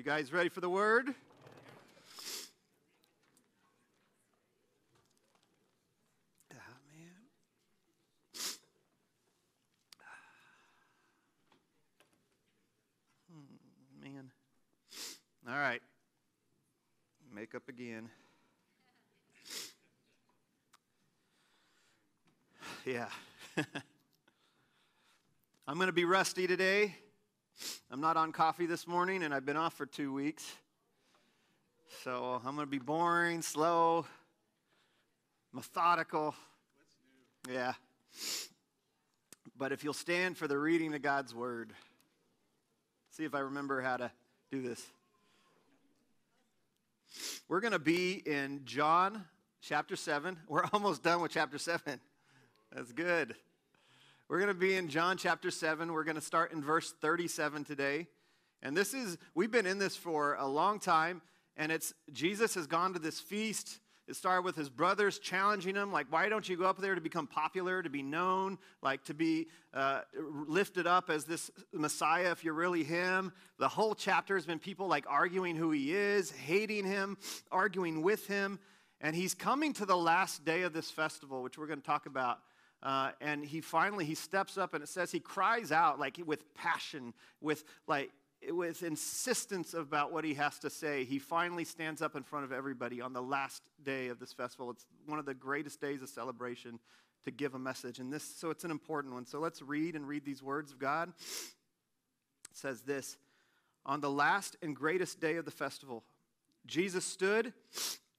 You guys ready for the word? Ah. Hmm, man. All right. Makeup again. Yeah. I'm going to be rusty today. I'm not on coffee this morning, and I've been off for two weeks. So I'm going to be boring, slow, methodical. Yeah. But if you'll stand for the reading of God's word, see if I remember how to do this. We're going to be in John chapter 7. We're almost done with chapter 7. That's good. We're going to be in John chapter 7. We're going to start in verse 37 today. And this is, we've been in this for a long time, and it's Jesus has gone to this feast. It started with his brothers challenging him, like, why don't you go up there to become popular, to be known, like to be uh, lifted up as this Messiah if you're really him? The whole chapter has been people like arguing who he is, hating him, arguing with him. And he's coming to the last day of this festival, which we're going to talk about uh, and he finally he steps up and it says he cries out like with passion with like with insistence about what he has to say. He finally stands up in front of everybody on the last day of this festival. It's one of the greatest days of celebration to give a message. And this so it's an important one. So let's read and read these words of god. It says this on the last and greatest day of the festival jesus stood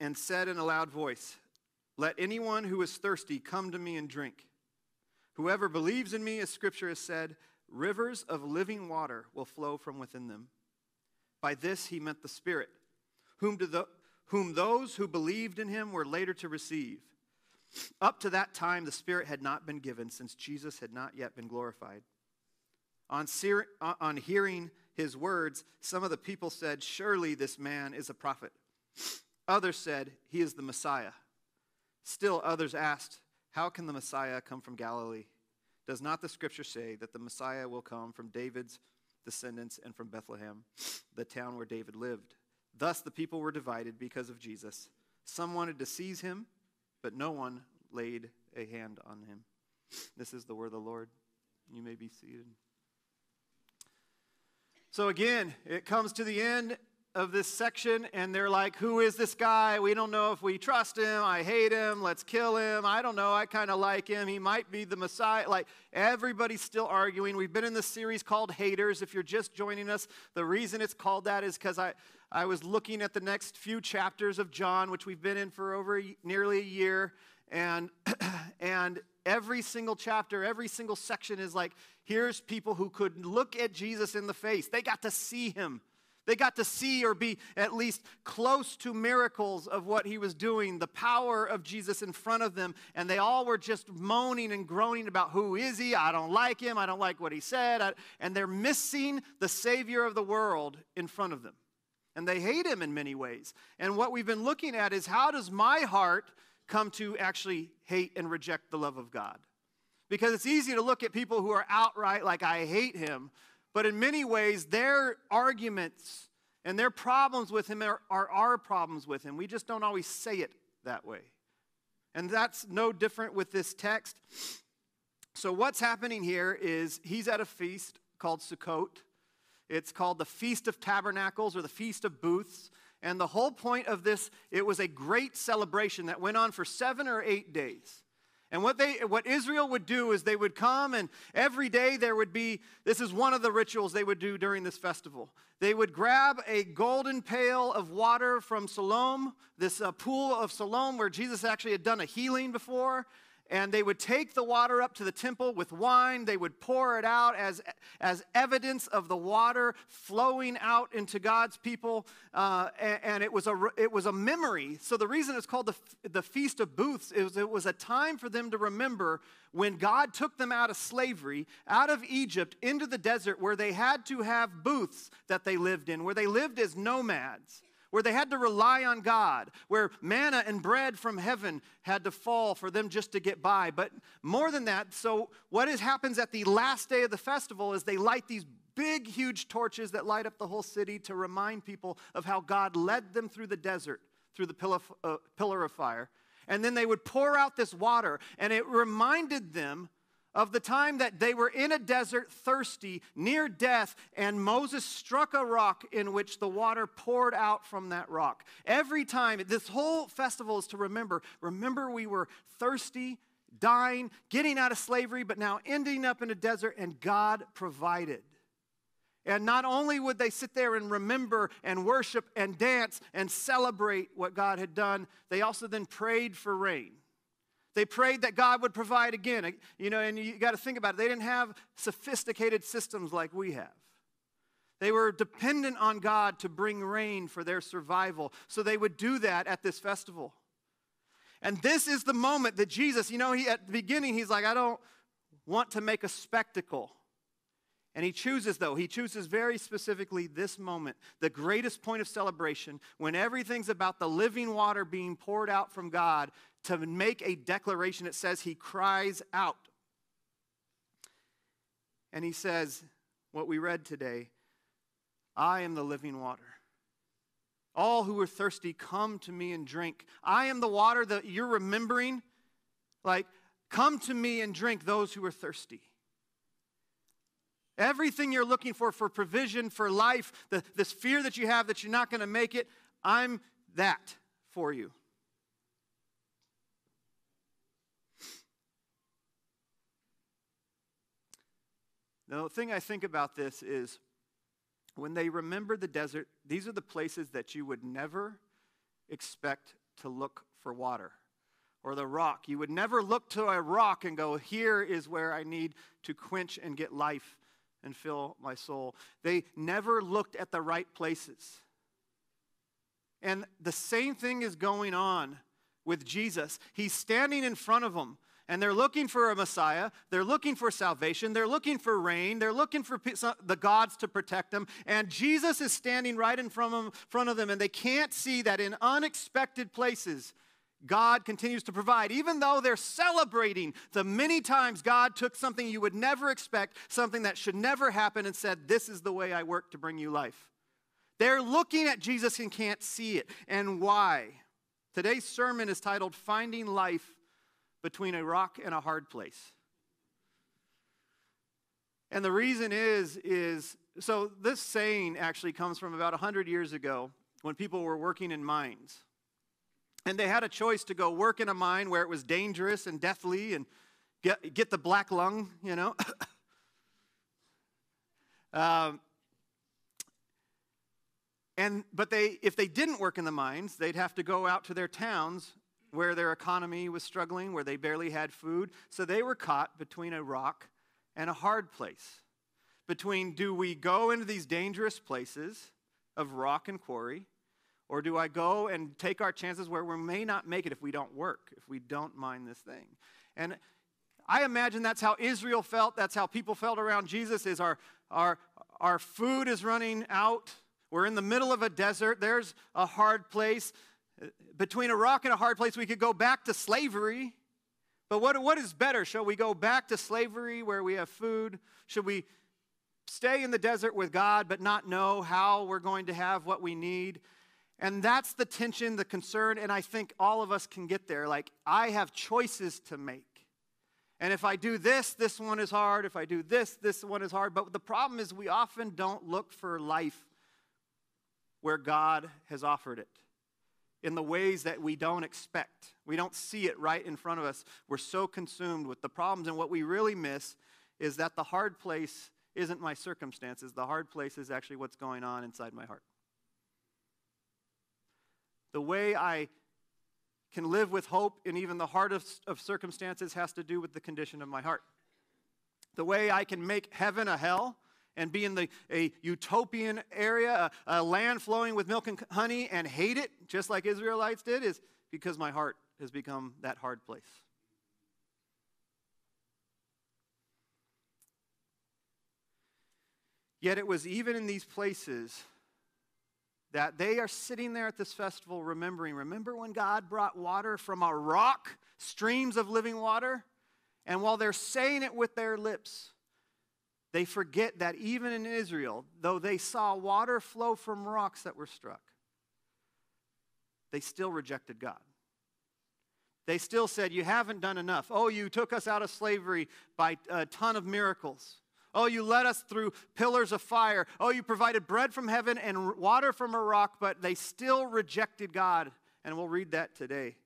and said in a loud voice let anyone who is thirsty come to me and drink Whoever believes in me, as scripture has said, rivers of living water will flow from within them. By this he meant the Spirit, whom, the, whom those who believed in him were later to receive. Up to that time, the Spirit had not been given, since Jesus had not yet been glorified. On, ser- on hearing his words, some of the people said, Surely this man is a prophet. Others said, He is the Messiah. Still, others asked, how can the Messiah come from Galilee? Does not the scripture say that the Messiah will come from David's descendants and from Bethlehem, the town where David lived? Thus the people were divided because of Jesus. Some wanted to seize him, but no one laid a hand on him. This is the word of the Lord. You may be seated. So, again, it comes to the end, of this section and they're like, Who is this guy? We don't know if we trust him. I hate him. Let's kill him. I don't know. I kind of like him. He might be the Messiah. Like everybody's still arguing. We've been in this series called Haters. If you're just joining us, the reason it's called that is because I, I was looking at the next few chapters of John, which we've been in for over nearly a year. And, and every single chapter, every single section is like, here's people who could look at Jesus in the face. They got to see him they got to see or be at least close to miracles of what he was doing, the power of Jesus in front of them, and they all were just moaning and groaning about who is he? I don't like him. I don't like what he said. and they're missing the Savior of the world in front of them. And they hate him in many ways. And what we've been looking at is how does my heart come to actually hate and reject the love of God? Because it's easy to look at people who are outright like, I hate him. But in many ways, their arguments and their problems with him are, are, our problems with him. We just don't always say it that way. And that's no different with this text. So, what's happening here is he's at a feast called Sukkot. It's called the Feast of Tabernacles or the Feast of Booths. And the whole point of this, it was a great celebration that went on for seven or eight days. And what they what Israel would do is they would come and every day there would be this is one of the rituals they would do during this festival. They would grab a golden pail of water from Siloam, this uh, pool of Siloam where Jesus actually had done a healing before, and they would take the water up to the temple with wine. They would pour it out as, as evidence of the water flowing out into God's people. Uh, and, and, it, was a, it was a memory. So, the reason it's called the, the Feast of Booths is it was a time for them to remember when God took them out of slavery, out of Egypt, into the desert where they had to have booths that they lived in, where they lived as nomads where they had to rely on God, where manna and bread from heaven had to fall for them just to get by. But more than that, so what is, happens at the last day of the festival is they light these big, huge torches that light up the whole city to remind people of how God led them through the desert, through the pillar, uh, pillar of fire. And then they would pour out this water, and it reminded them of the time that they were in a desert thirsty, near death, and Moses struck a rock in which the water poured out from that rock. Every time, this whole festival is to remember remember, we were thirsty, dying, getting out of slavery, but now ending up in a desert, and God provided. And not only would they sit there and remember and worship and dance and celebrate what God had done, they also then prayed for rain. They prayed that God would provide again. You know, and you got to think about it. They didn't have sophisticated systems like we have. They were dependent on God to bring rain for their survival. So they would do that at this festival. And this is the moment that Jesus, you know, he at the beginning he's like, I don't want to make a spectacle. And he chooses, though, he chooses very specifically this moment, the greatest point of celebration, when everything's about the living water being poured out from God, to make a declaration. It says he cries out. And he says, what we read today I am the living water. All who are thirsty, come to me and drink. I am the water that you're remembering. Like, come to me and drink, those who are thirsty. Everything you're looking for, for provision, for life, the, this fear that you have that you're not going to make it, I'm that for you. The thing I think about this is when they remember the desert, these are the places that you would never expect to look for water. Or the rock. You would never look to a rock and go, Here is where I need to quench and get life and fill my soul. They never looked at the right places. And the same thing is going on with Jesus. He's standing in front of them and they're looking for a Messiah. They're looking for salvation. They're looking for rain. They're looking for uh, the gods to protect them. And Jesus is standing right in front of them, and they can't see that in unexpected places, God continues to provide. Even though they're celebrating the many times God took something you would never expect, something that should never happen, and said, This is the way I work to bring you life. They're looking at Jesus and can't see it. And why? Today's sermon is titled Finding Life between a rock and a hard place. And the reason is, is so this saying actually comes from about 100 years ago when people were working in mines. And they had a choice to go work in a mine where it was dangerous and deathly and get, get the black lung, you know. um, and but they if they didn't work in the mines, they'd have to go out to their towns where their economy was struggling, where they barely had food. So they were caught between a rock and a hard place. Between do we go into these dangerous places of rock and quarry, or do I go and take our chances where we may not make it if we don't work, if we don't mind this thing? And I imagine that's how Israel felt. That's how people felt around Jesus is our, our, our food is running out. We're in the middle of a desert. There's a hard place between a rock and a hard place, we could go back to slavery. But what, what is better? Shall we go back to slavery where we have food? Should we stay in the desert with God but not know how we're going to have what we need? And that's the tension, the concern, and I think all of us can get there. Like, I have choices to make. And if I do this, this one is hard. If I do this, this one is hard. But the problem is, we often don't look for life where God has offered it in the ways that we don't expect. We don't see it right in front of us. We're so consumed with the problems. And what we really miss is that the hard place isn't my circumstances, the hard place is actually what's going on inside my heart. The way I can live with hope in even the hardest of circumstances has to do with the condition of my heart. The way I can make heaven a hell and be in the, a utopian area, a, a land flowing with milk and honey, and hate it, just like Israelites did, is because my heart has become that hard place. Yet it was even in these places that they are sitting there at this festival remembering. Remember when God brought water from a rock, streams of living water? And while they're saying it with their lips, they forget that even in Israel, though they saw water flow from rocks that were struck, they still rejected God. They still said, You haven't done enough. Oh, you took us out of slavery by a ton of miracles. Oh, you led us through pillars of fire. Oh, you provided bread from heaven and water from a rock, but they still rejected God. And we'll read that today.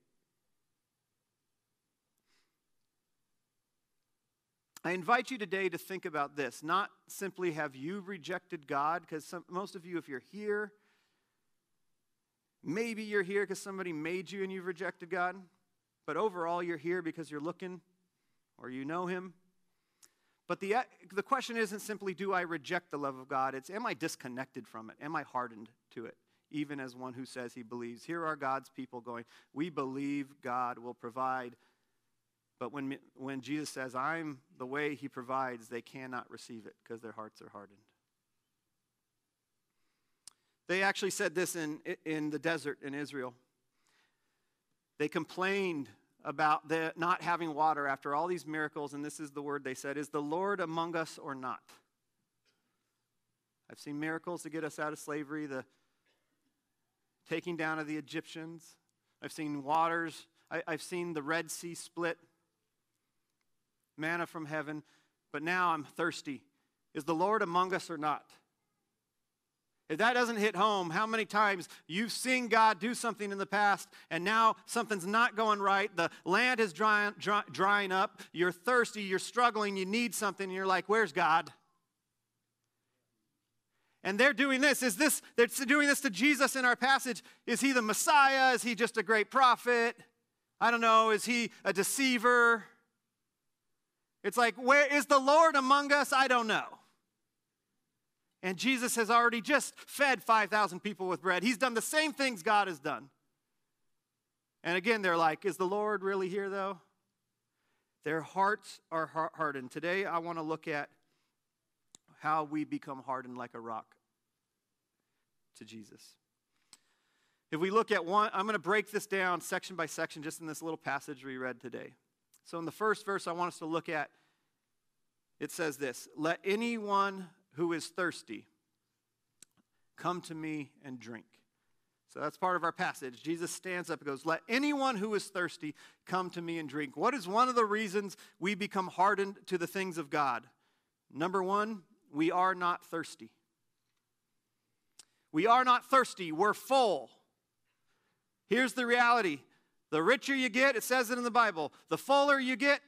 I invite you today to think about this. Not simply have you rejected God, because most of you, if you're here, maybe you're here because somebody made you and you've rejected God. But overall, you're here because you're looking or you know Him. But the, the question isn't simply, do I reject the love of God? It's, am I disconnected from it? Am I hardened to it? Even as one who says he believes. Here are God's people going, we believe God will provide but when, when Jesus says, I'm the way he provides, they cannot receive it because their hearts are hardened. They actually said this in, in the desert in Israel. They complained about the not having water after all these miracles, and this is the word they said Is the Lord among us or not? I've seen miracles to get us out of slavery, the taking down of the Egyptians. I've seen waters, I, have seen the Red Sea split manna from heaven, but now I'm thirsty. Is the Lord among us or not? If that doesn't hit home, how many times you've seen God do something in the past and now something's not going right, the land is drying, dry, drying up, you're thirsty, you're struggling, you need something, and you're like, where's God? And they're doing this. Is this, they're doing this to Jesus in our passage. Is he the Messiah? Is he just a great prophet? I don't know. Is he a deceiver? It's like, where is the Lord among us? I don't know. And Jesus has already just fed 5,000 people with bread. He's done the same things God has done. And again, they're like, is the Lord really here, though? Their hearts are hardened. Today, I want to look at how we become hardened like a rock to Jesus. If we look at one, I'm going to break this down section by section just in this little passage we read today. So, in the first verse, I want us to look at it says this Let anyone who is thirsty come to me and drink. So that's part of our passage. Jesus stands up and goes, Let anyone who is thirsty come to me and drink. What is one of the reasons we become hardened to the things of God? Number one, we are not thirsty. We are not thirsty, we're full. Here's the reality the richer you get, it says it in the Bible, the fuller you get,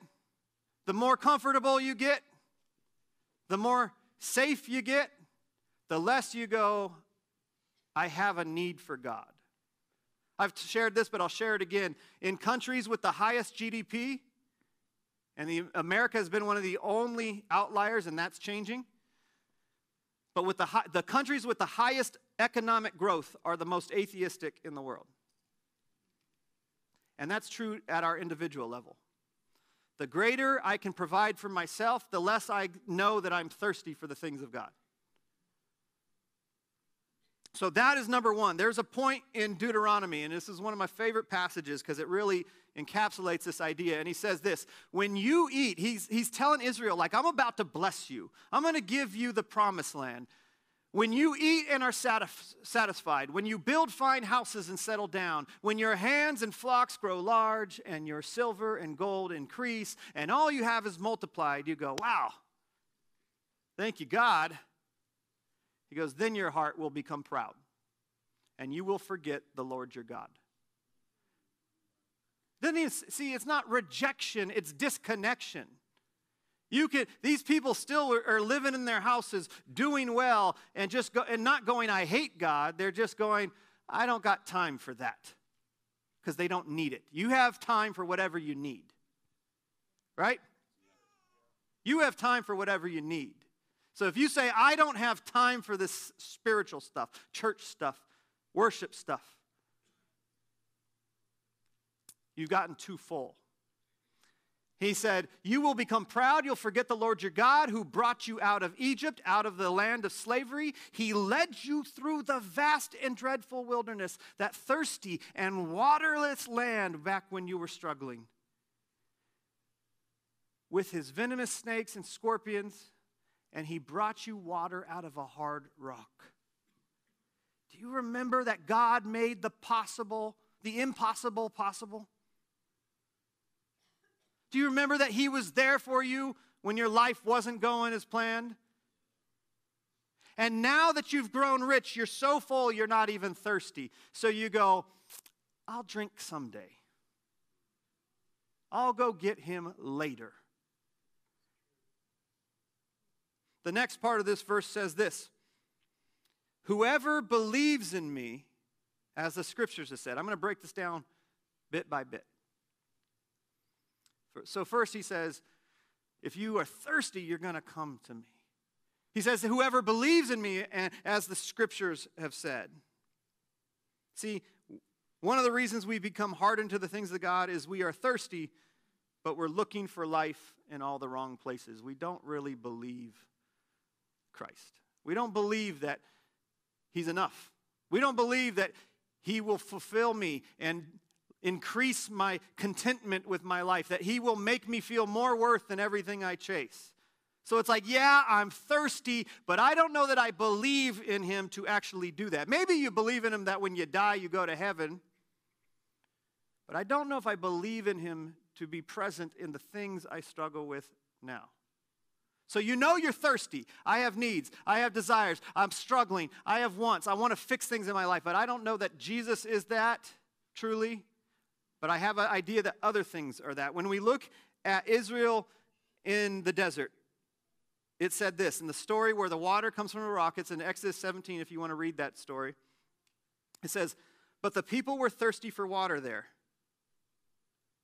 the more comfortable you get, the more safe you get, the less you go, I have a need for God. I've shared this, but I'll share it again. In countries with the highest GDP, and the, America has been one of the only outliers, and that's changing. But with the, the countries with the highest economic growth are the most atheistic in the world. And that's true at our individual level. The greater I can provide for myself, the less I know that I'm thirsty for the things of God. So that is number one. There's a point in Deuteronomy, and this is one of my favorite passages because it really encapsulates this idea. And he says this When you eat, he's, he's telling Israel, like, I'm about to bless you, I'm going to give you the promised land. When you eat and are satisfied, when you build fine houses and settle down, when your hands and flocks grow large and your silver and gold increase and all you have is multiplied, you go, wow, thank you, God. He goes, then your heart will become proud and you will forget the Lord your God. Then he see, it's not rejection, it's disconnection. You can these people still are, are, living in their houses, doing well, and just go, and not going, I hate God. They're just going, I don't got time for that. Because they don't need it. You have time for whatever you need. Right? You have time for whatever you need. So if you say, I don't have time for this spiritual stuff, church stuff, worship stuff, you've gotten too full. He said, You will become proud. You'll forget the Lord your God who brought you out of Egypt, out of the land of slavery. He led you through the vast and dreadful wilderness, that thirsty and waterless land back when you were struggling. With his venomous snakes and scorpions and he brought you water out of a hard rock. Do you remember that God made the possible, the impossible possible? Do you remember that he was there for you when your life wasn't going as planned? And now that you've grown rich, you're so full you're not even thirsty. So you go, I'll drink someday. I'll go get him later. The next part of this verse says this Whoever believes in me, as the scriptures have said, I'm going to break this down bit by bit. So, first he says, If you are thirsty, you're going to come to me. He says, Whoever believes in me, and as the scriptures have said. See, one of the reasons we become hardened to the things of God is we are thirsty, but we're looking for life in all the wrong places. We don't really believe Christ. We don't believe that He's enough. We don't believe that He will fulfill me and increase my contentment with my life, that He will make me feel more worth than everything I chase. So it's like, yeah, I'm thirsty, but I don't know that I believe in Him to actually do that. Maybe you believe in Him that when you die, you go to heaven. But I don't know if I believe in Him to be present in the things I struggle with now. So you know you're thirsty. I have needs. I have desires. I'm struggling. I have wants. I want to fix things in my life, but I don't know that Jesus is that truly. But I have an idea that other things are that. When we look at Israel in the desert, it said this in the story where the water comes from a rock, it's in Exodus 17 if you want to read that story. It says, But the people were thirsty for water there,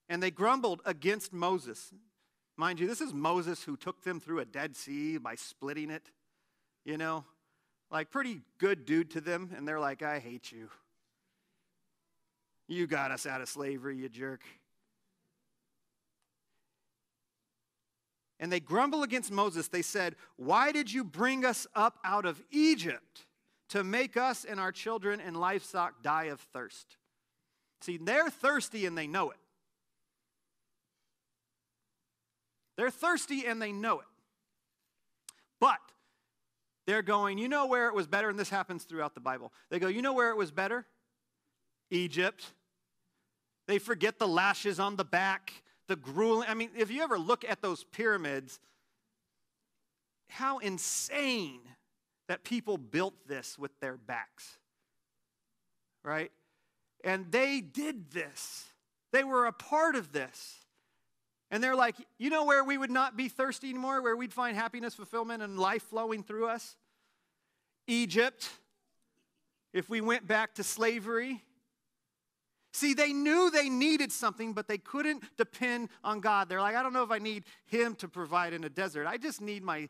and they grumbled against Moses. Mind you, this is Moses who took them through a Dead Sea by splitting it. You know, like pretty good dude to them, and they're like, I hate you. You got us out of slavery, you jerk. And they grumble against Moses. They said, Why did you bring us up out of Egypt to make us and our children and livestock die of thirst? See, they're thirsty and they know it. They're thirsty and they know it. But they're going, you know where it was better? And this happens throughout the Bible. They go, you know where it was better? Egypt. They forget the lashes on the back, the grueling. I mean, if you ever look at those pyramids, how insane that people built this with their backs. Right? And they did this, they were a part of this. And they're like, you know where we would not be thirsty anymore, where we'd find happiness, fulfillment, and life flowing through us? Egypt. If we went back to slavery. See, they knew they needed something, but they couldn't depend on God. They're like, I don't know if I need Him to provide in a desert. I just need my,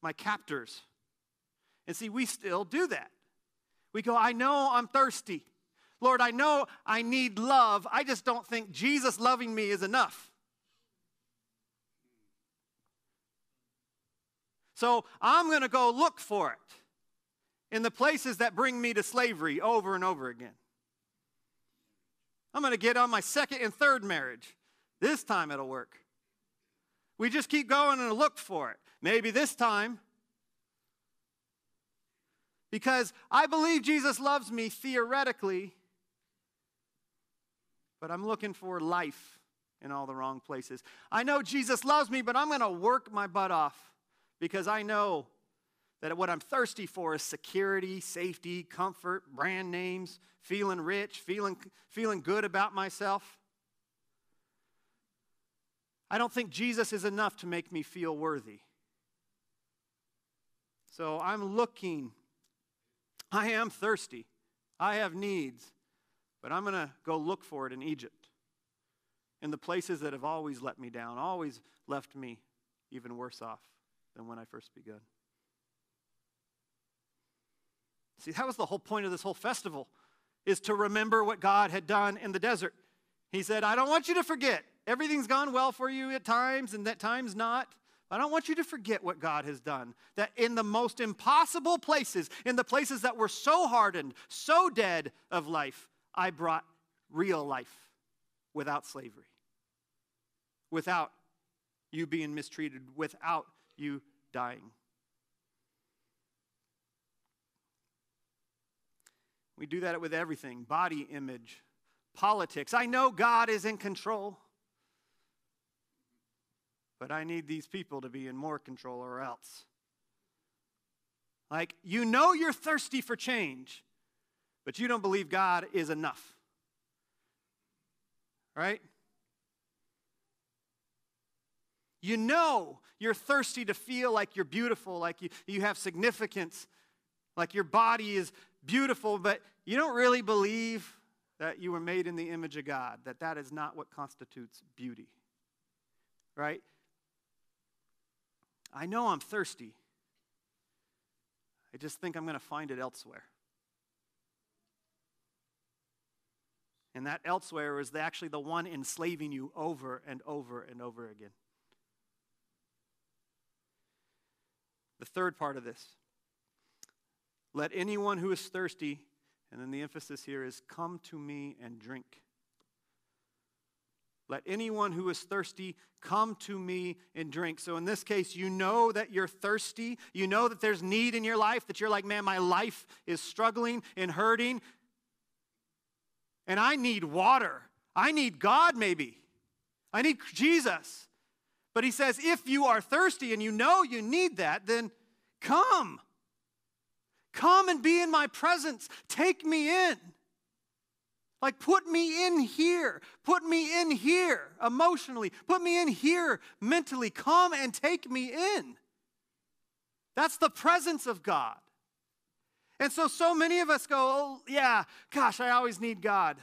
my captors. And see, we still do that. We go, I know I'm thirsty. Lord, I know I need love. I just don't think Jesus loving me is enough. So I'm going to go look for it in the places that bring me to slavery over and over again. I'm going to get on my second and third marriage. This time it'll work. We just keep going and look for it. Maybe this time. Because I believe Jesus loves me theoretically, but I'm looking for life in all the wrong places. I know Jesus loves me, but I'm going to work my butt off because I know that what I'm thirsty for is security, safety, comfort, brand names, feeling rich, feeling, feeling good about myself. I don't think Jesus is enough to make me feel worthy. So I'm looking. I am thirsty. I have needs. But I'm going to go look for it in Egypt, in the places that have always let me down, always left me even worse off than when I first begun. See, that was the whole point of this whole festival, is to remember what God had done in the desert. He said, I don't want you to forget. Everything's gone well for you at times, and at times not. I don't want you to forget what God has done. That in the most impossible places, in the places that were so hardened, so dead of life, I brought real life without slavery, without you being mistreated, without you dying. We do that with everything body image, politics. I know God is in control, but I need these people to be in more control or else. Like, you know you're thirsty for change, but you don't believe God is enough. Right? You know you're thirsty to feel like you're beautiful, like you, you have significance, like your body is beautiful, but you don't really believe that you were made in the image of God, that that is not what constitutes beauty. Right? I know I'm thirsty. I just think I'm going to find it elsewhere. And that elsewhere is actually the one enslaving you over and over and over again. The third part of this let anyone who is thirsty, and then the emphasis here is come to me and drink. Let anyone who is thirsty come to me and drink. So, in this case, you know that you're thirsty. You know that there's need in your life, that you're like, man, my life is struggling and hurting. And I need water. I need God, maybe. I need Jesus. But he says, if you are thirsty and you know you need that, then come. Come and be in my presence. Take me in. Like, put me in here. Put me in here emotionally. Put me in here mentally. Come and take me in. That's the presence of God. And so, so many of us go, oh, yeah, gosh, I always need God.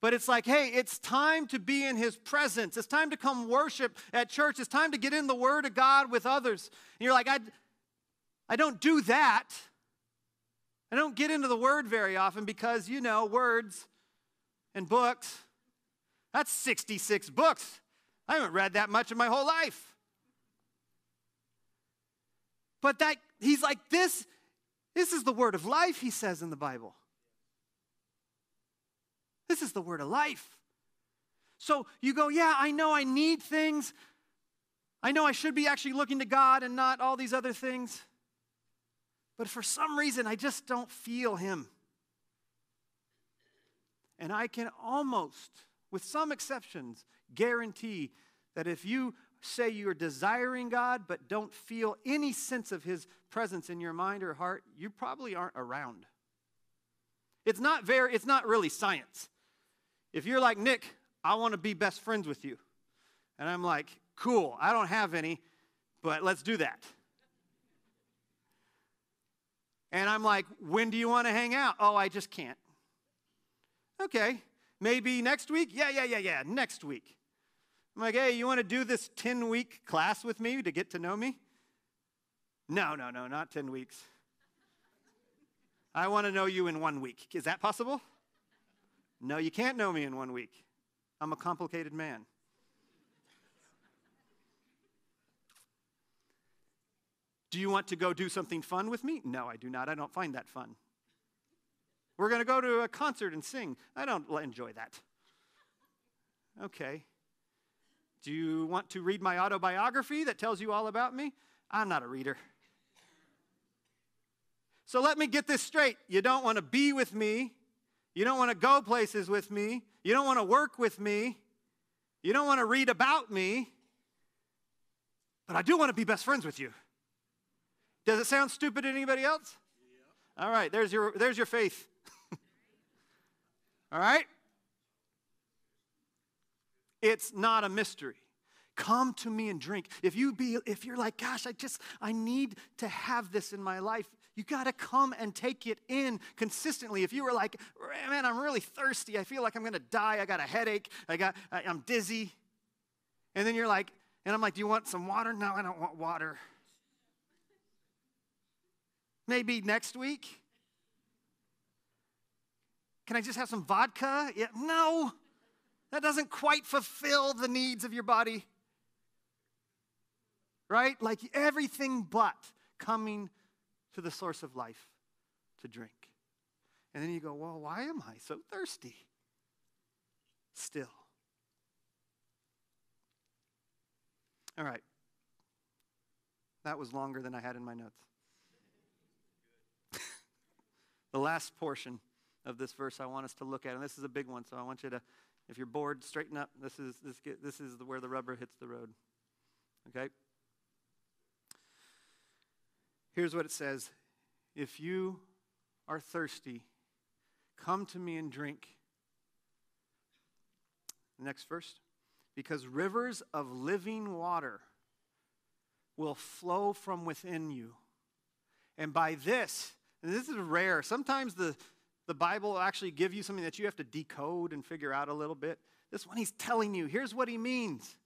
But it's like, hey, it's time to be in His presence. It's time to come worship at church. It's time to get in the Word of God with others. And you're like, I, I don't do that. I don't get into the Word very often because, you know, words and books, that's 66 books. I haven't read that much in my whole life. But that, he's like, this, this is the word of life, he says in the Bible. This is the word of life. So you go, yeah, I know I need things. I know I should be actually looking to God and not all these other things. But for some reason, I just don't feel Him. And I can almost, with some exceptions, guarantee that if you say you're desiring God but don't feel any sense of His presence in your mind or heart, you probably aren't around. It's not very, it's not really science. If you're like, Nick, I want to be best friends with you. And I'm like, cool, I don't have any, but let's do that. And I'm like, when do you want to hang out? Oh, I just can't. Okay, maybe next week? Yeah, yeah, yeah, yeah, next week. I'm like, hey, you want to do this 10 week class with me to get to know me? No, no, no, not 10 weeks. I want to know you in one week. Is that possible? No, you can't know me in one week. I'm a complicated man. Do you want to go do something fun with me? No, I do not. I don't find that fun. We're going to go to a concert and sing. I don't enjoy that. Okay. Do you want to read my autobiography that tells you all about me? I'm not a reader. So let me get this straight. You don't want to be with me. You don't want to go places with me. You don't want to work with me. You don't want to read about me. But I do want to be best friends with you. Does it sound stupid to anybody else? Yeah. All right, there's your, there's your faith. All right? It's not a mystery. Come to me and drink. If you be if you're like, gosh, I just I need to have this in my life, you got to come and take it in consistently. If you were like, man, I'm really thirsty. I feel like I'm going to die. I got a headache. I got I, I'm dizzy. And then you're like, and I'm like, do you want some water? No, I don't want water. Maybe next week? Can I just have some vodka? Yeah, no. That doesn't quite fulfill the needs of your body. Right? Like everything but coming to the source of life to drink. And then you go, well, why am I so thirsty? Still. All right. That was longer than I had in my notes. The last portion of this verse I want us to look at, and this is a big one, so I want you to, if you're bored, straighten up. This is, this, this is where the rubber hits the road. Okay? Here's what it says If you are thirsty, come to me and drink. Next verse. Because rivers of living water will flow from within you. And by this, and this is rare, sometimes the, the Bible will actually give you something that you have to decode and figure out a little bit. This one, he's telling you, here's what he means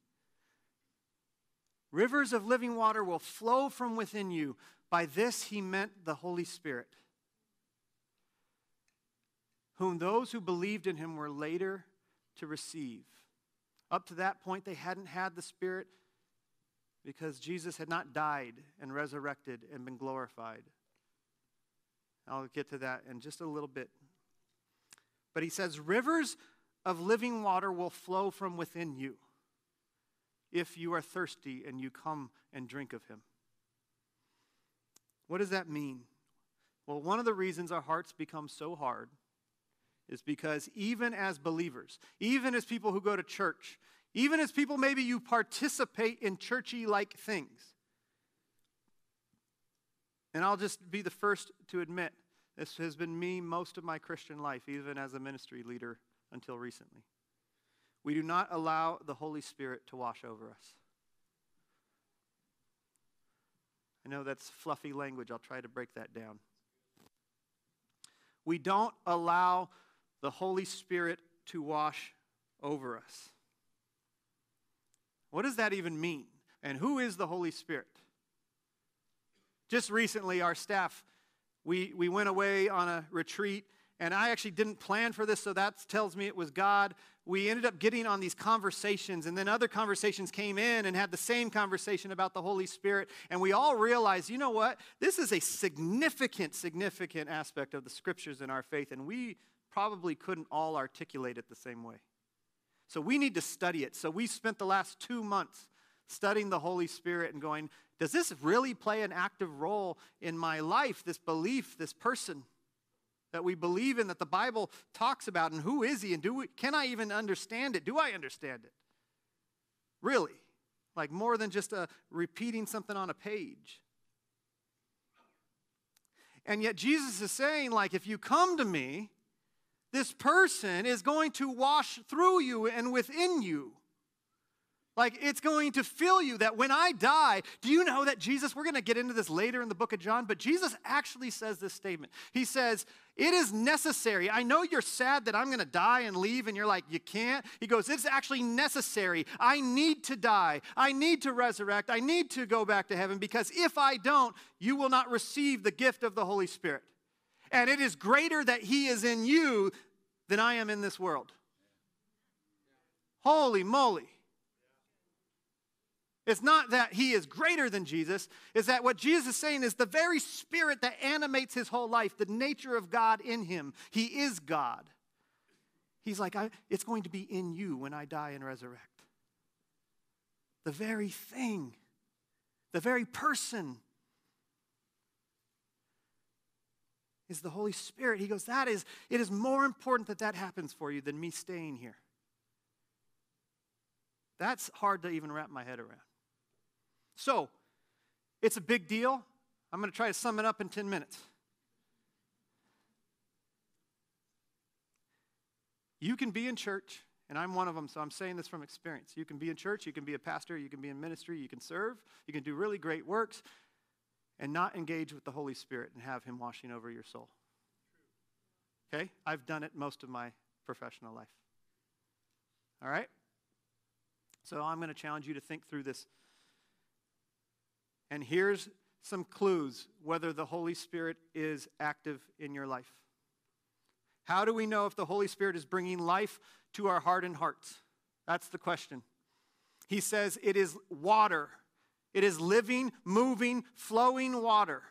Rivers of living water will flow from within you. By this, he meant the Holy Spirit, whom those who believed in him were later to receive. Up to that point, they hadn't had the Spirit because Jesus had not died and resurrected and been glorified. I'll get to that in just a little bit. But he says, Rivers of living water will flow from within you if you are thirsty and you come and drink of him. What does that mean? Well, one of the reasons our hearts become so hard is because even as believers, even as people who go to church, even as people maybe you participate in churchy like things, and I'll just be the first to admit this has been me most of my Christian life, even as a ministry leader until recently. We do not allow the Holy Spirit to wash over us. I know that's fluffy language. I'll try to break that down. We don't allow the Holy Spirit to wash over us. What does that even mean? And who is the Holy Spirit? Just recently, our staff, we, we went away on a retreat, and I actually didn't plan for this, so that tells me it was God. We ended up getting on these conversations, and then other conversations came in and had the same conversation about the Holy Spirit, and we all realized, you know what? This is a significant, significant aspect of the scriptures in our faith, and we probably couldn't all articulate it the same way. So we need to study it. So we spent the last two months studying the Holy Spirit and going, does this really play an active role in my life, this belief, this person that we believe in, that the Bible talks about, and who is he, and do we, can I even understand it? Do I understand it? Really? Like more than just a, repeating something on a page. And yet Jesus is saying, like, if you come to me, this person is going to wash through you and within you. Like it's going to fill you that when I die, do you know that Jesus, we're going to get into this later in the book of John, but Jesus actually says this statement. He says, It is necessary. I know you're sad that I'm going to die and leave, and you're like, You can't. He goes, It's actually necessary. I need to die. I need to resurrect. I need to go back to heaven because if I don't, you will not receive the gift of the Holy Spirit. And it is greater that He is in you than I am in this world. Holy moly. It's not that he is greater than Jesus, is that what Jesus is saying is the very spirit that animates his whole life, the nature of God in him. He is God. He's like, it's going to be in you when I die and resurrect. The very thing, the very person is the Holy Spirit. He goes, that is, it is more important that that happens for you than me staying here. That's hard to even wrap my head around. So, it's a big deal. I'm going to try to sum it up in 10 minutes. You can be in church, and I'm one of them, so I'm saying this from experience. You can be in church, you can be a pastor, you can be in ministry, you can serve, you can do really great works, and not engage with the Holy Spirit and have Him washing over your soul. Okay? I've done it most of my professional life. All right? So I'm going to challenge you to think through this and here's some clues whether the Holy Spirit is active in your life. How do we know if the Holy Spirit is bringing life to our hardened hearts? That's the question. He says it is water, it is living, moving, flowing water.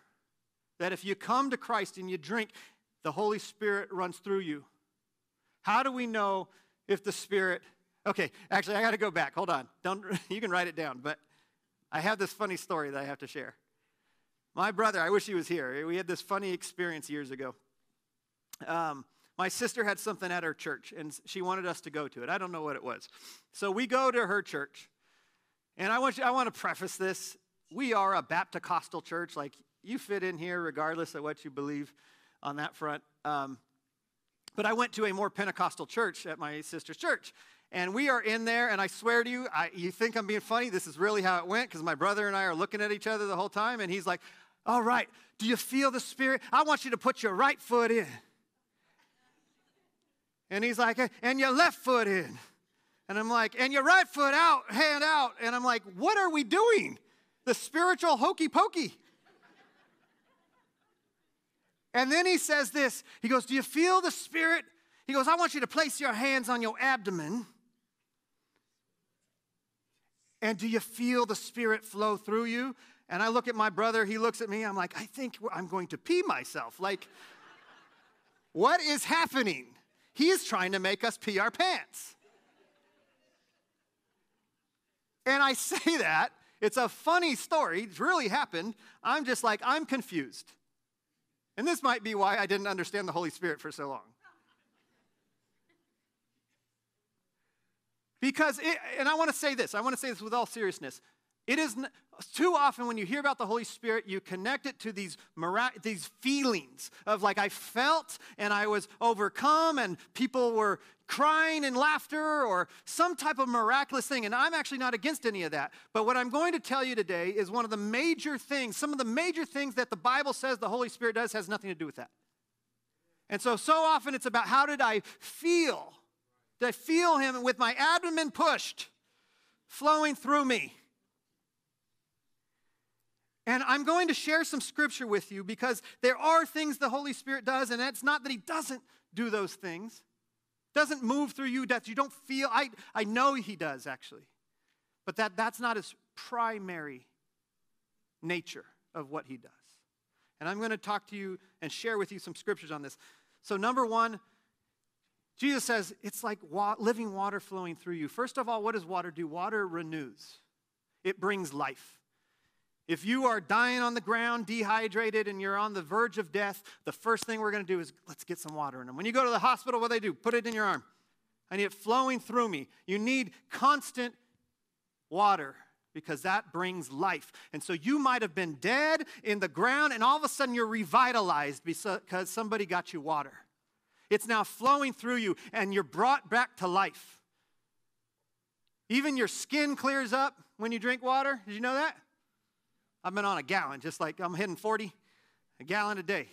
That if you come to Christ and you drink, the Holy Spirit runs through you. How do we know if the Spirit. Okay, actually, I got to go back. Hold on. Don't, you can write it down. But I have this funny story that I have to share. My brother, I wish he was here. We had this funny experience years ago. Um, my sister had something at her church, and she wanted us to go to it. I don't know what it was. So we go to her church, and I want, you, I want to preface this. We are a Baptist church. Like, you fit in here regardless of what you believe on that front. Um, but I went to a more Pentecostal church at my sister's church. And we are in there, and I swear to you, I, you think I'm being funny. This is really how it went because my brother and I are looking at each other the whole time. And he's like, All right, do you feel the Spirit? I want you to put your right foot in. And he's like, And your left foot in. And I'm like, And your right foot out, hand out. And I'm like, What are we doing? The spiritual hokey pokey. And then he says this He goes, Do you feel the Spirit? He goes, I want you to place your hands on your abdomen. And do you feel the Spirit flow through you? And I look at my brother, he looks at me, I'm like, I think I'm going to pee myself. Like, what is happening? He is trying to make us pee our pants. And I say that, it's a funny story, it's really happened. I'm just like, I'm confused. And this might be why I didn't understand the Holy Spirit for so long. Because, it, and I want to say this, I want to say this with all seriousness. It is too often when you hear about the Holy Spirit, you connect it to these, mirac- these feelings of like, I felt and I was overcome, and people were crying and laughter or some type of miraculous thing. And I'm actually not against any of that. But what I'm going to tell you today is one of the major things, some of the major things that the Bible says the Holy Spirit does has nothing to do with that. And so, so often it's about how did I feel? I feel Him with my abdomen pushed, flowing through me? And I'm going to share some scripture with you because there are things the Holy Spirit does, and it's not that He doesn't do those things doesn't move through you that you don't feel. I, I know he does, actually. But that, that's not his primary nature of what he does. And I'm going to talk to you and share with you some scriptures on this. So, number one, Jesus says it's like wa- living water flowing through you. First of all, what does water do? Water renews, it brings life. If you are dying on the ground, dehydrated, and you're on the verge of death, the first thing we're going to do is let's get some water in them. When you go to the hospital, what do they do? Put it in your arm. I need it flowing through me. You need constant water because that brings life. And so you might have been dead in the ground, and all of a sudden you're revitalized because somebody got you water. It's now flowing through you, and you're brought back to life. Even your skin clears up when you drink water. Did you know that? I've been on a gallon, just like I'm hitting 40, a gallon a day.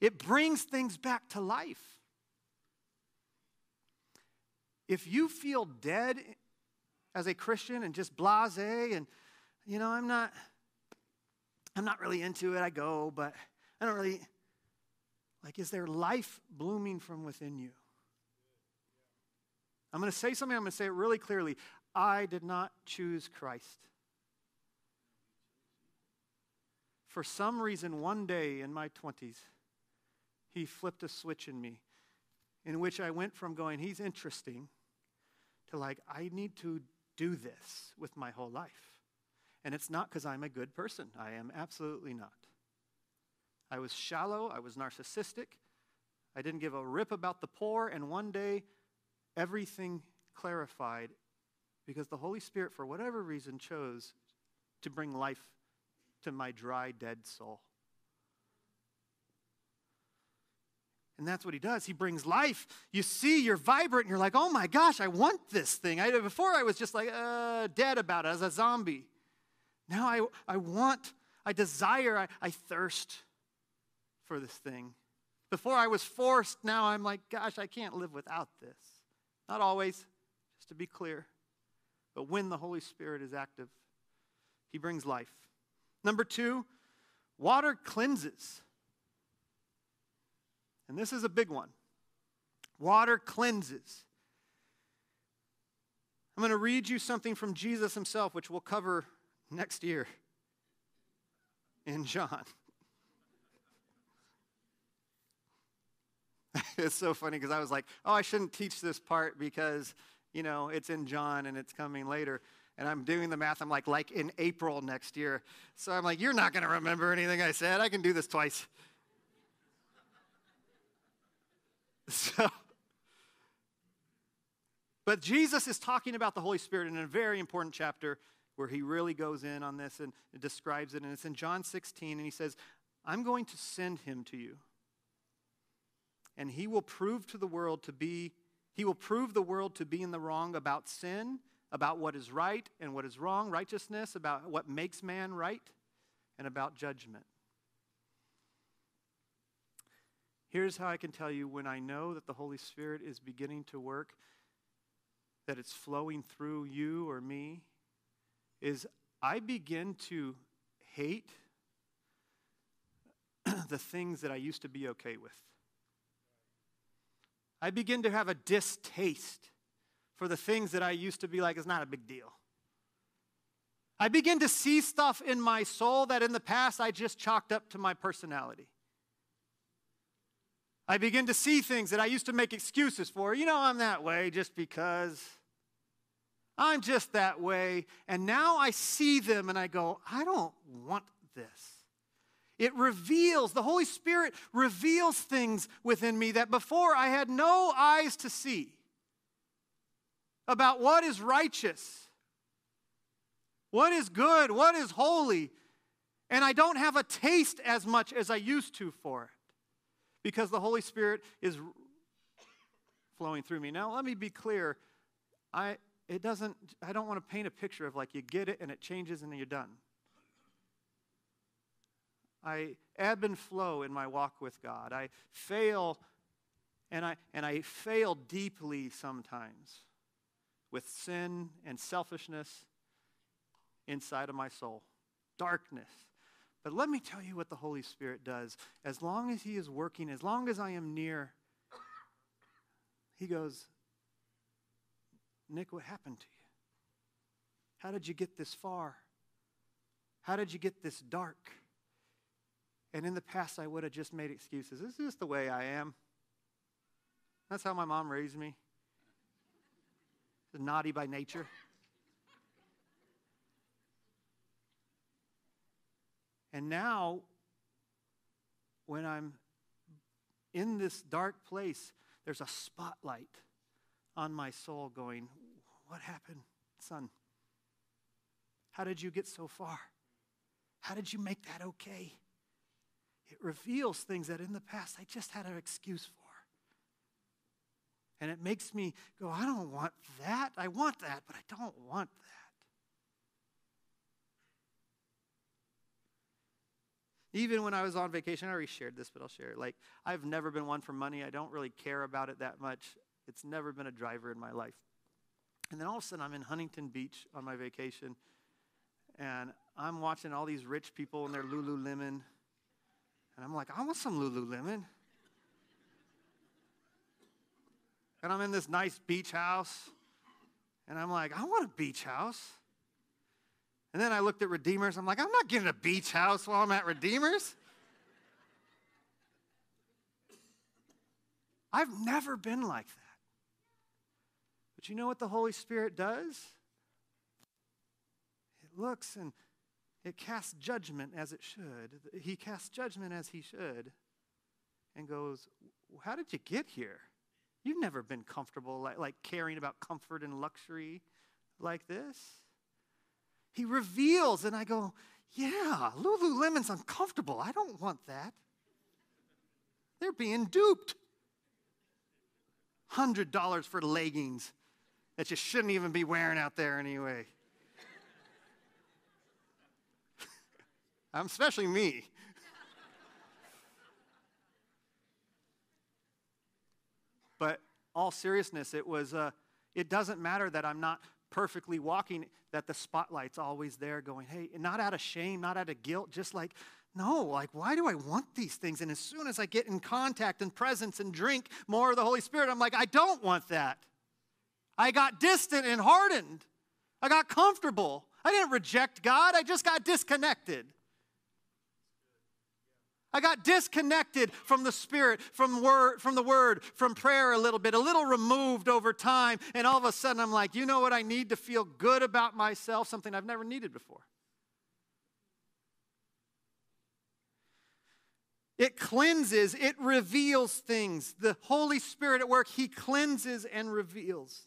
It brings things back to life. If you feel dead as a Christian and just blase and, you know, I'm not, I'm not really into it, I go, but I don't really, like, is there life blooming from within you? I'm going to say something, I'm going to say it really clearly. I did not choose Christ. For some reason, one day in my 20s, he flipped a switch in me in which I went from going, he's interesting, to like, I need to do this with my whole life. And it's not because I'm a good person. I am absolutely not. I was shallow, I was narcissistic, I didn't give a rip about the poor, and one day everything clarified because the Holy Spirit, for whatever reason, chose to bring life to my dry, dead soul. And that's what he does. He brings life. You see, you're vibrant, and you're like, oh my gosh, I want this thing. I, before I was just like uh, dead about it as a zombie. Now I, I want, I desire, I, I thirst for this thing. Before I was forced, now I'm like, gosh, I can't live without this. Not always, just to be clear. But when the Holy Spirit is active, he brings life. Number two, water cleanses. And this is a big one. Water cleanses. I'm going to read you something from Jesus himself, which we'll cover next year in John. it's so funny because I was like, oh, I shouldn't teach this part because, you know, it's in John and it's coming later. And I'm doing the math. I'm like, like in April next year. So I'm like, you're not going to remember anything I said. I can do this twice. So, but Jesus is talking about the Holy Spirit in a very important chapter where he really goes in on this and describes it. And it's in John 16, and he says, I'm going to send him to you. And he will prove to the world to be, he will prove the world to be in the wrong about sin, about what is right and what is wrong, righteousness, about what makes man right, and about judgment. Here's how I can tell you when I know that the Holy Spirit is beginning to work, that it's flowing through you or me, is I begin to hate the things that I used to be okay with. I begin to have a distaste for the things that I used to be like, it's not a big deal. I begin to see stuff in my soul that in the past I just chalked up to my personality. I begin to see things that I used to make excuses for. You know, I'm that way just because. I'm just that way. And now I see them and I go, I don't want this. It reveals, the Holy Spirit reveals things within me that before I had no eyes to see about what is righteous, what is good, what is holy. And I don't have a taste as much as I used to for it because the Holy Spirit is flowing through me. Now, let me be clear. I, it doesn't, I don't want to paint a picture of like you get it and it changes and then you're done. I ebb and flow in my walk with God. I fail and I, and I fail deeply sometimes with sin and selfishness inside of my soul, darkness. But let me tell you what the Holy Spirit does. As long as He is working, as long as I am near, He goes, Nick, what happened to you? How did you get this far? How did you get this dark? And in the past, I would have just made excuses. This is just the way I am. That's how my mom raised me. Naughty by nature. And now, when I'm in this dark place, there's a spotlight on my soul going, What happened, son? How did you get so far? How did you make that okay? It reveals things that in the past I just had an excuse for. And it makes me go, I don't want that. I want that, but I don't want that. Even when I was on vacation, I already shared this, but I'll share it. Like, I've never been one for money. I don't really care about it that much. It's never been a driver in my life. And then all of a sudden, I'm in Huntington Beach on my vacation, and I'm watching all these rich people in their Lululemon. And I'm like, I want some Lululemon. And I'm in this nice beach house, and I'm like, I want a beach house. And then I looked at Redeemer's. I'm like, I'm not getting a beach house while I'm at Redeemer's. I've never been like that. But you know what the Holy Spirit does? It looks and it casts judgment as it should. He casts judgment as he should and goes, How did you get here? You've never been comfortable, like, like caring about comfort and luxury like this. He reveals, and I go, yeah, Lululemon's uncomfortable. I don't want that. They're being duped. $100 for leggings that you shouldn't even be wearing out there anyway. I'm especially me. but all seriousness, it was. Uh, it doesn't matter that I'm not perfectly walking, that the spotlight's always there going, hey, not out of shame, not out of guilt, just like, no, like, why do I want these things? And as soon as I get in contact and presence and drink more of the Holy Spirit, I'm like, I don't want that. I got distant and hardened. I got comfortable. I didn't reject God, I just got disconnected. I got disconnected from the Spirit, from, word, from the Word, from prayer a little bit, a little removed over time. And all of a sudden, I'm like, you know what? I need to feel good about myself, something I've never needed before. It cleanses, it reveals things. The Holy Spirit at work, He cleanses and reveals.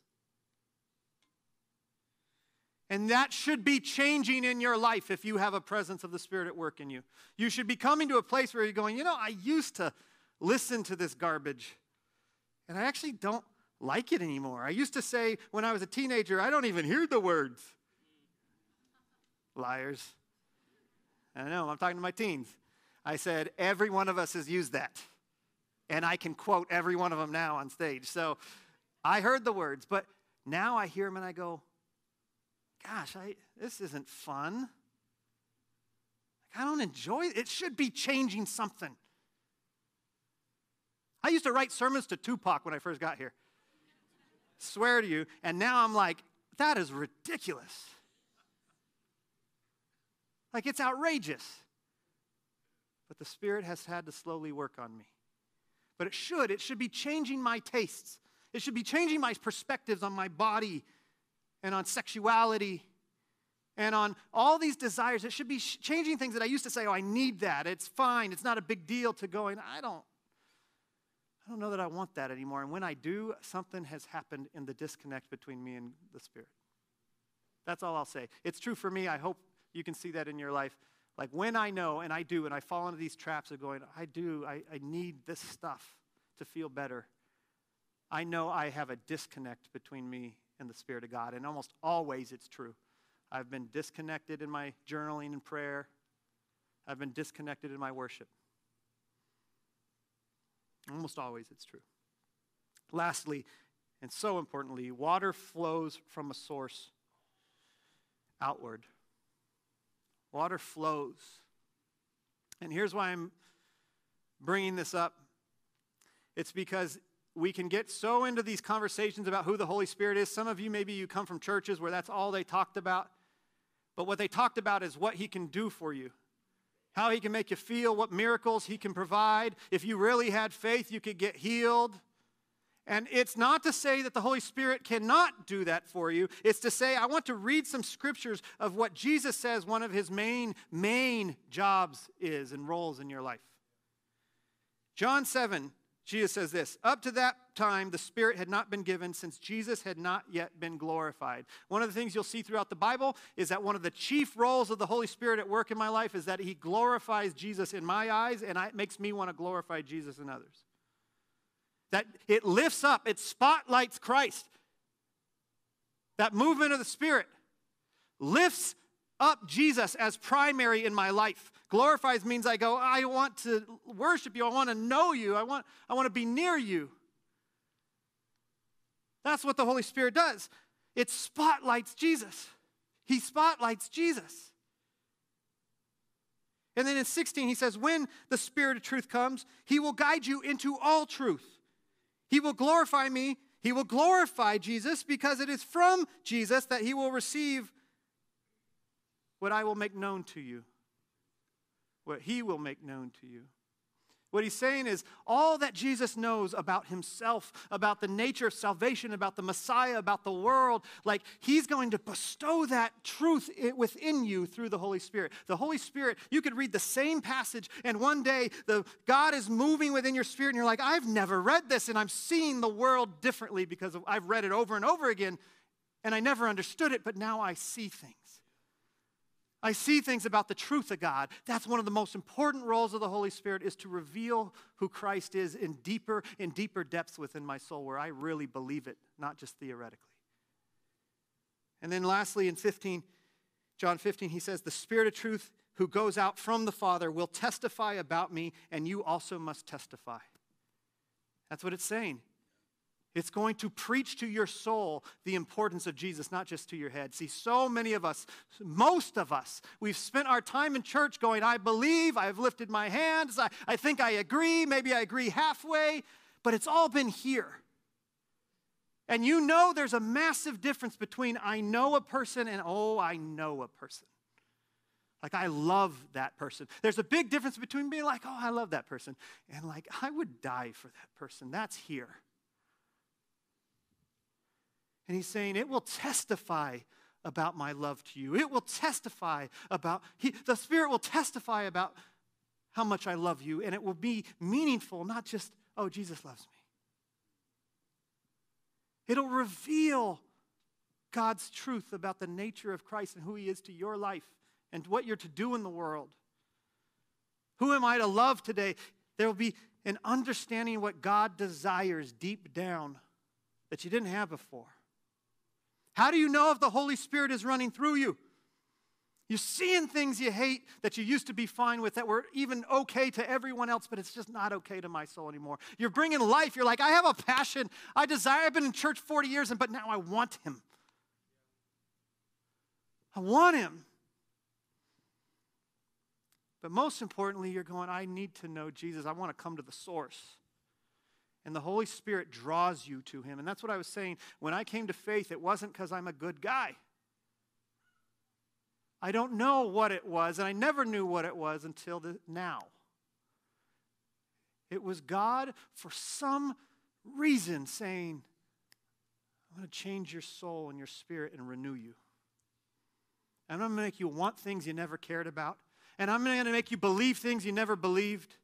And that should be changing in your life if you have a presence of the Spirit at work in you. You should be coming to a place where you're going, you know, I used to listen to this garbage, and I actually don't like it anymore. I used to say when I was a teenager, I don't even hear the words. Liars. I know, I'm talking to my teens. I said, every one of us has used that. And I can quote every one of them now on stage. So I heard the words, but now I hear them and I go, gosh, I, this isn't fun. Like, I don't enjoy it. It should be changing something. I used to write sermons to Tupac when I first got here. Swear to you. And now I'm like, that is ridiculous. Like, it's outrageous. But the Spirit has had to slowly work on me. But it should. It should be changing my tastes. It should be changing my perspectives on my body and on sexuality and on all these desires. It should be changing things that I used to say, oh, I need that. It's fine. It's not a big deal to going, I don't. I don't know that I want that anymore. And when I do, something has happened in the disconnect between me and the Spirit. That's all I'll say. It's true for me. I hope you can see that in your life. Like when I know, and I do, and I fall into these traps of going, I do, I, I need this stuff to feel better. I know I have a disconnect between me and the Spirit of God. And almost always it's true. I've been disconnected in my journaling and prayer, I've been disconnected in my worship. Almost always it's true. Lastly, and so importantly, water flows from a source outward. Water flows. And here's why I'm bringing this up it's because we can get so into these conversations about who the Holy Spirit is. Some of you, maybe you come from churches where that's all they talked about. But what they talked about is what He can do for you, how He can make you feel, what miracles He can provide. If you really had faith, you could get healed. And it's not to say that the Holy Spirit cannot do that for you. It's to say, I want to read some scriptures of what Jesus says one of his main, main jobs is and roles in your life. John 7, Jesus says this Up to that time, the Spirit had not been given since Jesus had not yet been glorified. One of the things you'll see throughout the Bible is that one of the chief roles of the Holy Spirit at work in my life is that He glorifies Jesus in my eyes, and it makes me want to glorify Jesus in others. That it lifts up, it spotlights Christ. That movement of the Spirit lifts up Jesus as primary in my life. Glorifies means I go, I want to worship you. I want to know you. I want, I want to be near you. That's what the Holy Spirit does. It spotlights Jesus. He spotlights Jesus. And then in 16, he says, When the Spirit of truth comes, he will guide you into all truth. He will glorify me. He will glorify Jesus because it is from Jesus that he will receive what I will make known to you, what he will make known to you. What he's saying is all that Jesus knows about himself, about the nature of salvation, about the Messiah, about the world, like he's going to bestow that truth within you through the Holy Spirit. The Holy Spirit, you could read the same passage, and one day the God is moving within your spirit, and you're like, I've never read this, and I'm seeing the world differently because I've read it over and over again, and I never understood it, but now I see things. I see things about the truth of God. That's one of the most important roles of the Holy Spirit is to reveal who Christ is in deeper in deeper depths within my soul where I really believe it, not just theoretically. And then lastly in 15 John 15 he says the spirit of truth who goes out from the Father will testify about me and you also must testify. That's what it's saying. It's going to preach to your soul the importance of Jesus, not just to your head. See, so many of us, most of us, we've spent our time in church going, I believe, I've lifted my hands, I, I think I agree, maybe I agree halfway, but it's all been here. And you know there's a massive difference between I know a person and oh, I know a person. Like, I love that person. There's a big difference between being like, oh, I love that person, and like, I would die for that person. That's here. And he's saying, it will testify about my love to you. It will testify about, he, the Spirit will testify about how much I love you, and it will be meaningful, not just, oh, Jesus loves me. It'll reveal God's truth about the nature of Christ and who He is to your life and what you're to do in the world. Who am I to love today? There will be an understanding of what God desires deep down that you didn't have before. How do you know if the Holy Spirit is running through you? You're seeing things you hate that you used to be fine with that were even okay to everyone else, but it's just not okay to my soul anymore. You're bringing life. You're like, I have a passion. I desire. I've been in church 40 years, and but now I want Him. I want Him. But most importantly, you're going, I need to know Jesus. I want to come to the source. And the Holy Spirit draws you to Him. And that's what I was saying. When I came to faith, it wasn't because I'm a good guy. I don't know what it was, and I never knew what it was until the, now. It was God, for some reason, saying, I'm going to change your soul and your spirit and renew you. And I'm going to make you want things you never cared about. And I'm going to make you believe things you never believed.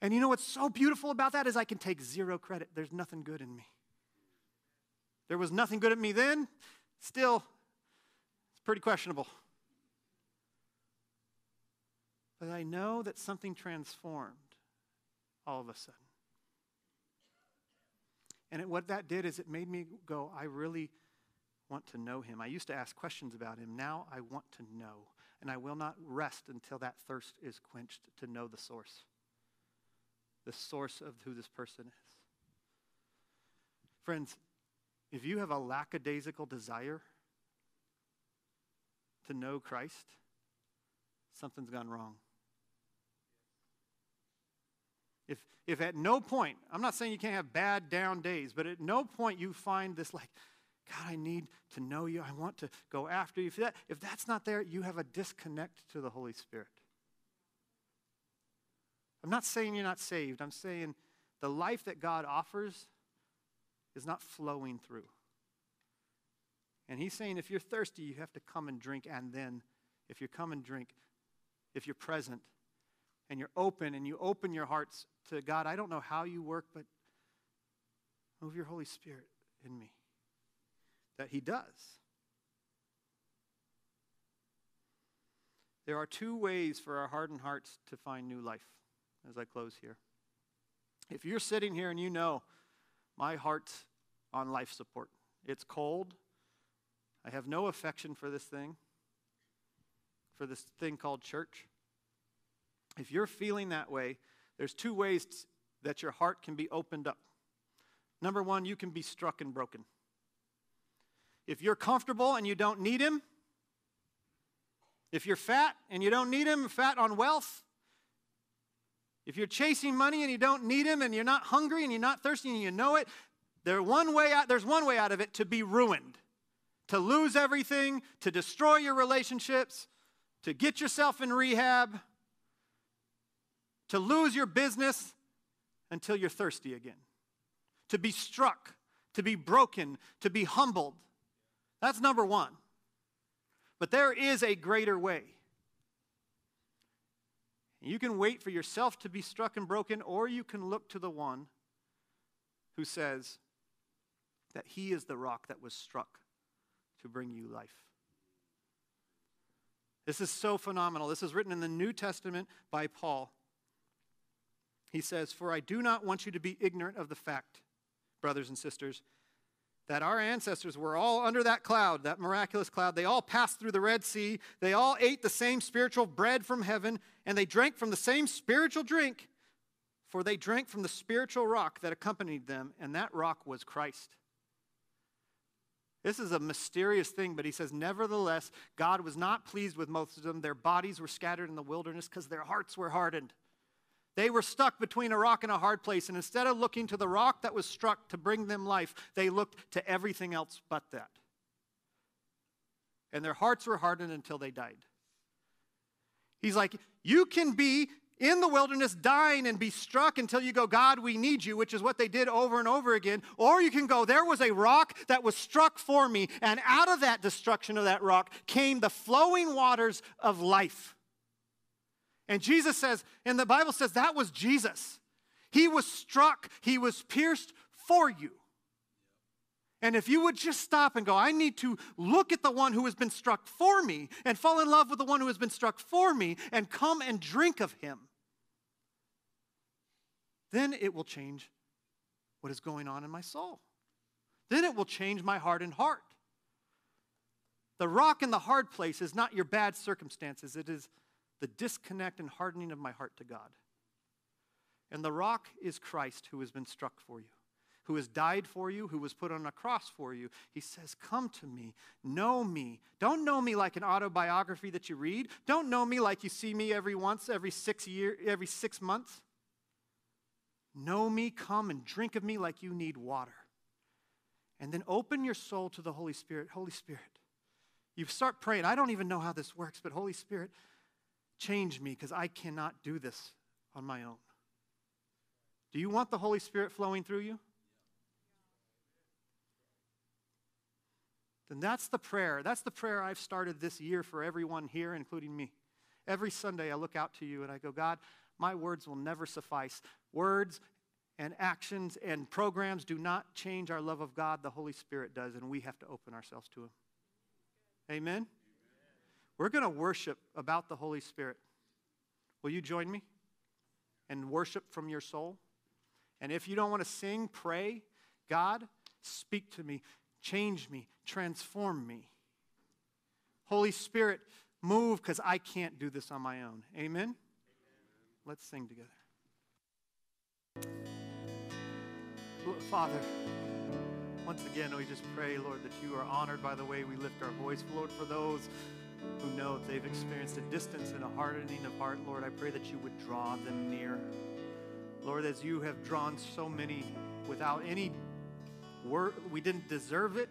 And you know what's so beautiful about that is I can take zero credit. There's nothing good in me. There was nothing good at me then. Still, it's Pretty questionable. But I know that something transformed all of a sudden. And it, what that did is it made me go, I really want to know him. I used to ask questions about him. Now I want to know. And I will not rest until that thirst is quenched to know the source, the source of who this person is. Friends, if you have a lackadaisical desire to know Christ, something's gone wrong. If, if at no point, I'm not saying you can't have bad down days, but at no point you find this like, God, I need to know you. I want to go after you. If, that, if that's not there, you have a disconnect to the Holy Spirit. I'm not saying you're not saved. I'm saying the life that God offers is not flowing through. And he's saying if you're thirsty, you have to come and drink. And then, if you come and drink, if you're present and you're open and you open your hearts to God, I don't know how you work, but move your Holy Spirit in me. That he does. There are two ways for our hardened hearts to find new life as I close here. If you're sitting here and you know, my heart's on life support, it's cold, I have no affection for this thing, for this thing called church. If you're feeling that way, there's two ways that your heart can be opened up. Number one, you can be struck and broken. If you're comfortable and you don't need Him, if you're fat and you don't need Him, fat on wealth, if you're chasing money and you don't need Him and you're not hungry and you're not thirsty and you know it, there one way out, there's one way out of it to be ruined to lose everything, to destroy your relationships, to get yourself in rehab, to lose your business until you're thirsty again, to be struck, to be broken, to be humbled. That's number one. But there is a greater way. You can wait for yourself to be struck and broken, or you can look to the one who says that he is the rock that was struck to bring you life. This is so phenomenal. This is written in the New Testament by Paul. He says, For I do not want you to be ignorant of the fact, brothers and sisters, that our ancestors were all under that cloud, that miraculous cloud. They all passed through the Red Sea. They all ate the same spiritual bread from heaven, and they drank from the same spiritual drink, for they drank from the spiritual rock that accompanied them, and that rock was Christ. This is a mysterious thing, but he says, Nevertheless, God was not pleased with most of them. Their bodies were scattered in the wilderness because their hearts were hardened. They were stuck between a rock and a hard place, and instead of looking to the rock that was struck to bring them life, they looked to everything else but that. And their hearts were hardened until they died. He's like, You can be in the wilderness dying and be struck until you go, God, we need you, which is what they did over and over again. Or you can go, there was a rock that was struck for me, and out of that destruction of that rock came the flowing waters of life. And Jesus says, and the Bible says that was Jesus. He was struck, he was pierced for you. And if you would just stop and go, I need to look at the one who has been struck for me and fall in love with the one who has been struck for me and come and drink of him, then it will change what is going on in my soul. Then it will change my heart and heart. The rock in the hard place is not your bad circumstances, it is the disconnect and hardening of my heart to God. And the rock is Christ who has been struck for you who has died for you, who was put on a cross for you. He says, Come to me, know me. Don't know me like an autobiography that you read. Don't know me like you see me every once, every six year, every six months. Know me, come and drink of me like you need water. And then open your soul to the Holy Spirit. Holy Spirit, you start praying. I don't even know how this works, but Holy Spirit, change me because I cannot do this on my own. Do you want the Holy Spirit flowing through you? then that's the prayer. That's the prayer I've started this year for everyone here, including me. Every Sunday, I look out to you and I go, God, my words will never suffice. Words and actions and programs do not change our love of God. The Holy Spirit does, and we have to open ourselves to Him. Amen? We're going to worship about the Holy Spirit. Will you join me and worship from your soul? And if you don't want to sing, pray. God, speak to me. Change me, transform me. Holy Spirit, move because I can't do this on my own. Amen? Amen? Let's sing together. Father, once again, we just pray, Lord, that you are honored by the way we lift our voice. Lord, for those who know they've experienced a distance and a hardening of heart, Lord, I pray that you would draw them near. Lord, as you have drawn so many without any we're, we didn't deserve it.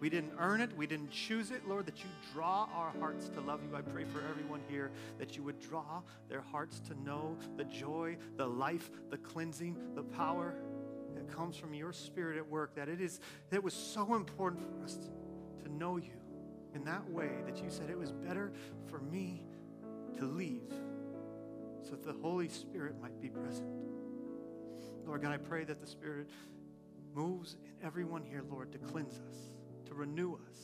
We didn't earn it. We didn't choose it. Lord, that you draw our hearts to love you. I pray for everyone here that you would draw their hearts to know the joy, the life, the cleansing, the power that comes from your spirit at work. That it is that it was so important for us to, to know you in that way that you said it was better for me to leave so that the Holy Spirit might be present. Lord God, I pray that the Spirit moves in everyone here, Lord, to cleanse us, to renew us,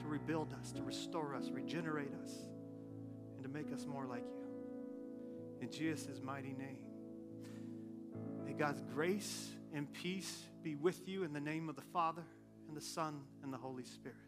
to rebuild us, to restore us, regenerate us, and to make us more like you. In Jesus' mighty name. May God's grace and peace be with you in the name of the Father, and the Son, and the Holy Spirit.